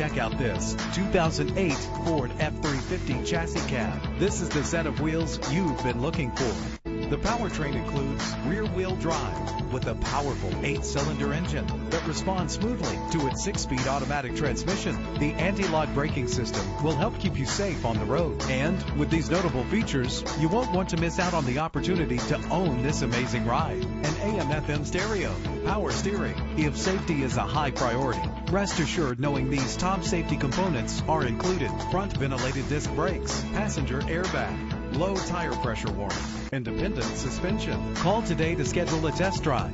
check out this 2008 Ford F-350 chassis cab. This is the set of wheels you've been looking for. The powertrain includes rear-wheel drive with a powerful eight-cylinder engine that responds smoothly to its six-speed automatic transmission. The anti-lock braking system will help keep you safe on the road. And with these notable features, you won't want to miss out on the opportunity to own this amazing ride. An AM/FM stereo, power steering. If safety is a high priority, rest assured knowing these top safety components are included. Front ventilated disc brakes, passenger airbag, low tire pressure warning, independent suspension. Call today to schedule a test drive.